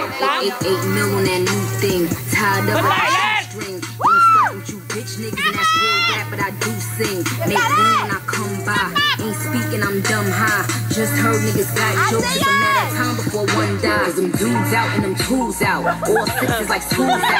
Eight, eight mil on that new thing. Tied up like a string. Ain't fuck with you bitch niggas, and that's real rap, but I do sing. Make room when I come by. Ain't speaking, I'm dumb high. Just heard niggas got jokes. It's a matter of time before one dies. Them dudes out and them tools out. All sixes like schools out.